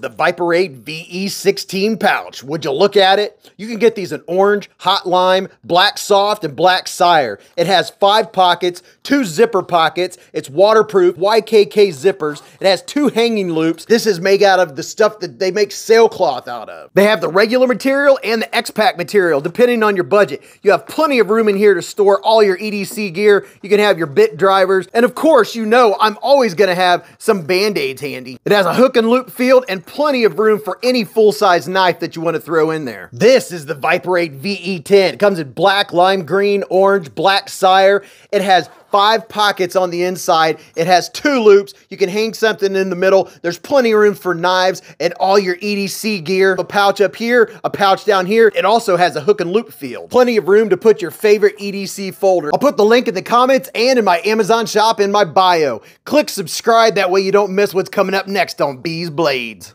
The Viperade VE16 pouch. Would you look at it? You can get these in orange, hot lime, black soft, and black sire. It has five pockets, two zipper pockets. It's waterproof, YKK zippers. It has two hanging loops. This is made out of the stuff that they make sailcloth out of. They have the regular material and the X-Pac material, depending on your budget. You have plenty of room in here to store all your EDC gear. You can have your bit drivers. And of course, you know I'm always gonna have some Band-Aids handy. It has a hook and loop field and plenty of room for any full-size knife that you want to throw in there. This is the Viperade VE10. It comes in black, lime green, orange, black sire. It has five pockets on the inside. It has two loops. You can hang something in the middle. There's plenty of room for knives and all your EDC gear. A pouch up here, a pouch down here. It also has a hook and loop field. Plenty of room to put your favorite EDC folder. I'll put the link in the comments and in my Amazon shop in my bio. Click subscribe, that way you don't miss what's coming up next on Beez Blades.